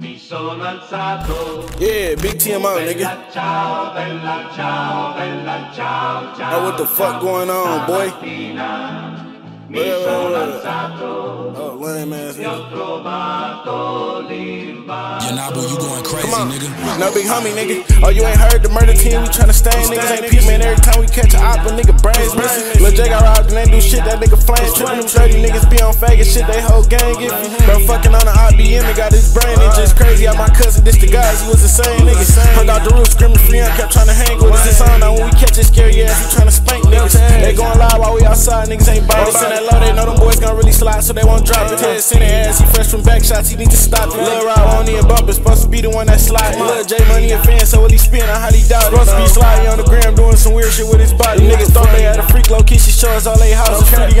mi sono alzato. Yeah, big TMO, nigga. Bella ciao, bella ciao, bella ciao, ciao. Now what the fuck going on, boy? Stamattina mi Wait, wait, sono wait. alzato Oh, lame ass ho nigga. trovato l'invano. Yanabu, you going crazy, Come on. nigga. No big homie, nigga. Oh, you ain't heard the murder team? We tryna stain niggas. Ain't peace, man. Every time we catch a op, a nigga brains missing. Lil' J got robbed and they do shit. That nigga flames tripping. Them dirty niggas be on faggot shit. They whole gang get me. Bro, fucking on the IBM and got his brain. It's just crazy. How my cousin, this the guys. He was the same nigga. Hung out the roof, screaming free and kept tryna hang with us. It's on now when we catch his scary ass. We tryna spank niggas. They going live while we outside. Niggas ain't body. Send that low. They know them boys gon' really slide, so they won't drop it. Ted send their ass. He fresh from back shots. He need to stop it. Lil' Rod won't even bump. Supposed to be the one that slide. Lil' J money a fan, so what he spin? I highly doubt it. Supposed to be sliding on the gram, doing some weird shit with his body. Niggas thought they had a freak low key. She show us all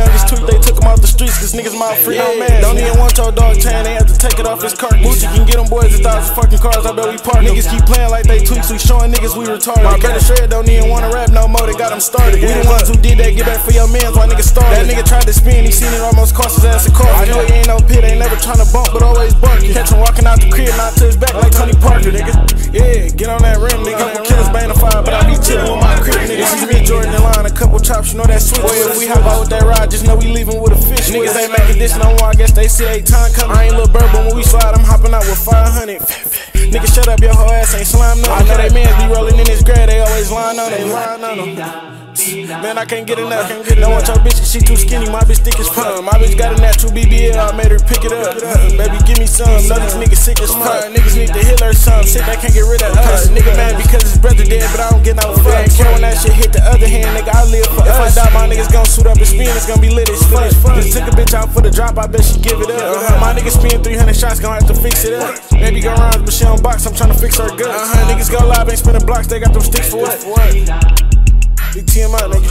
youngest tweet, they took him off the streets. Cause niggas mouth free. No man, don't even want your dog tan. They have to take it off his cart. Gucci can get them boys a thousand fucking cars. I bet we park. Niggas keep playing like they tweaks. We showing niggas we retarded. My brother Shred don't even wanna rap no more. They got him started. We the ones who did that. Get back for your mans. Why niggas started? That nigga tried to spin. He seen it almost cost his ass a car. I know he ain't no pit. Ain't never tryna bump, but always barking. Catch him walking out the crib, not to his back like Tony Parker, nigga. Yeah, get on that rim, nigga. Just know we leaving with a fish. Niggas ain't making this no more. I guess they see they time coming. I ain't little bird, but when we slide, I'm hopping out with 500. Nigga, shut up, your whole ass ain't slime no. I know they mans be rolling in this grad, they always lying on them. Lying on them. Man, I can't get enough. Don't want your bitch, 'cause she too skinny. My bitch thick as fuck. My bitch got a natural BBL. I made her pick it up. Baby, give me some. Know these niggas sick as fuck. Niggas need to heal her some. Shit, they can't get rid of us. Nigga mad because his brother dead, but I don't get no fuck. Care when that shit hit the other hand, nigga. I live for us. If I die, my niggas gon' suit up and spin. It's gonna be lit as fuck. Just took a bitch out for the drop. I bet she give it up. My niggas spin 300 shots, gon' have to fix it up. Maybe go rounds, but she on box. I'm tryna fix her guts. Uh huh. Niggas go live, ain't spinning blocks. They got them sticks for what? Big TMO, nigga.